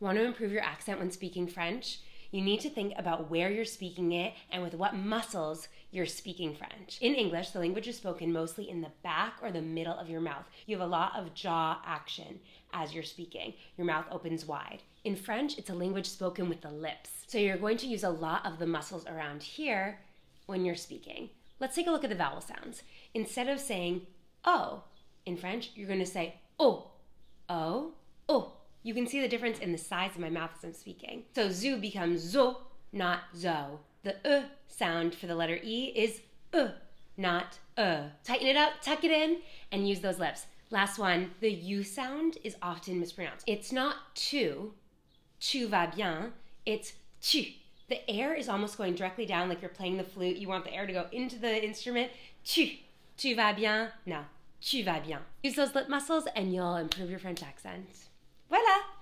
Want to improve your accent when speaking French? You need to think about where you're speaking it and with what muscles you're speaking French. In English, the language is spoken mostly in the back or the middle of your mouth. You have a lot of jaw action as you're speaking. Your mouth opens wide. In French, it's a language spoken with the lips. So you're going to use a lot of the muscles around here when you're speaking. Let's take a look at the vowel sounds. Instead of saying oh in French, you're going to say oh, oh. You can see the difference in the size of my mouth as I'm speaking. So zoo becomes zo, not zo. The uh sound for the letter E is uh, not uh. Tighten it up, tuck it in, and use those lips. Last one, the U sound is often mispronounced. It's not tu, tu va bien, it's tu. The air is almost going directly down like you're playing the flute. You want the air to go into the instrument. Tu, tu vas bien, no, tu vas bien. Use those lip muscles and you'll improve your French accent. Voilà